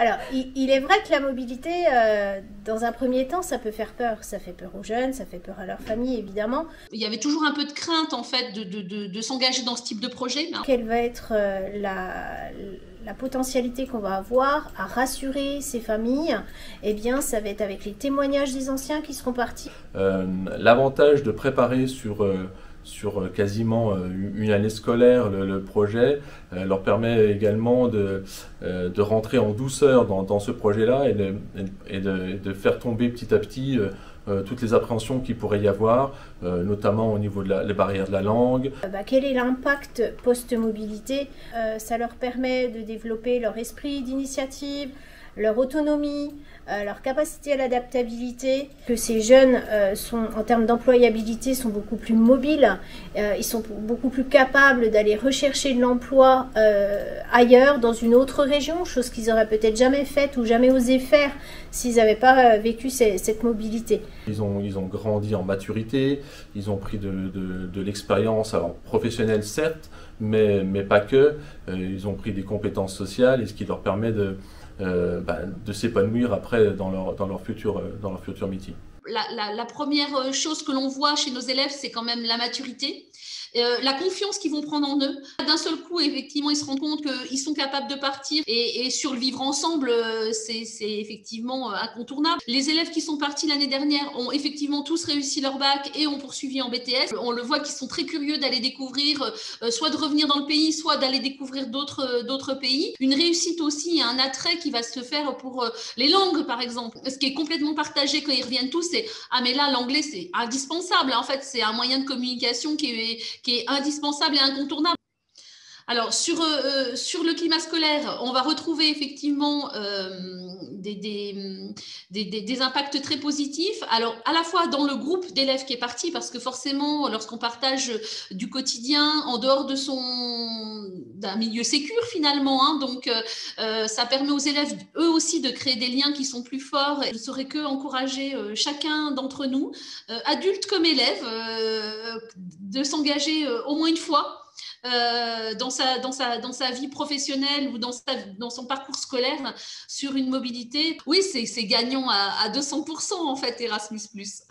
Alors, il, est vrai que la mobilité, euh, dans un premier temps, ça peut faire peur. Ça fait peur aux jeunes, ça fait peur à leur famille, évidemment. Il y avait toujours un peu de crainte, en fait, de, de, de, s'engager dans ce type de projet. Quelle va être euh, la, la potentialité qu'on va avoir à rassurer ces familles? Eh bien, ça va être avec les témoignages des anciens qui seront partis. Euh, l'avantage de préparer sur sur euh, quasiment euh, une année scolaire le, projet, euh, leur permet également de, de rentrer en douceur dans, ce projet-là et, de, de, faire tomber petit à petit toutes les appréhensions qu'il pourrait y avoir, notamment au niveau des barrières de la langue. Bah, quel est l'impact post-mobilité? Ça leur permet de développer leur esprit d'initiative, leur autonomie, euh, leur capacité à l'adaptabilité, que ces jeunes euh, sont en termes d'employabilité sont beaucoup plus mobiles, euh, ils sont beaucoup plus capables d'aller rechercher de l'emploi ailleurs, dans une autre région, chose qu'ils n'auraient peut-être jamais faite ou jamais osé faire s'ils n'avaient pas vécu cette mobilité. Ils ont, ils ont grandi en maturité, ils ont pris de, de, de l'expérience, alors professionnelle certes, mais, mais pas que, ils ont pris des compétences sociales et ce qui leur permet de euh, bah, de s'épanouir après dans leur, dans leur, futur, euh, dans leur futur métier. La, la, première chose que l'on voit chez nos élèves, c'est quand même la maturité. Euh, la confiance qu'ils vont prendre en eux. D'un seul coup, effectivement, ils se rendent compte qu'ils sont capables de partir et, et sur le vivre ensemble, c'est effectivement incontournable. Les élèves qui sont partis l'année dernière ont effectivement tous réussi leur bac et ont poursuivi en BTS. On le voit qu'ils sont très curieux d'aller découvrir, soit de revenir dans le pays, soit d'aller découvrir d'autres pays. Une réussite aussi, un attrait qui va se faire pour les langues, par exemple. Ce qui est complètement partagé quand ils reviennent tous, c'est ah mais là l'anglais c'est indispensable. En fait, c'est un moyen de communication qui est qui est indispensable et incontournable. Alors, sur, euh, sur le climat scolaire, on va retrouver effectivement euh, des, impacts très positifs. Alors, à la fois dans le groupe d'élèves qui est parti, parce que forcément, lorsqu'on partage du quotidien en dehors de son d'un milieu sécure finalement, hein, donc euh, ça permet aux élèves eux aussi de créer des liens qui sont plus forts. Je ne saurais que encourager chacun d'entre nous, adultes comme élèves, de s'engager au moins une fois euh, dans, sa, dans, sa, dans sa vie professionnelle ou dans, sa, dans son parcours scolaire sur une mobilité, oui, c'est gagnant à, à 200% en fait Erasmus ⁇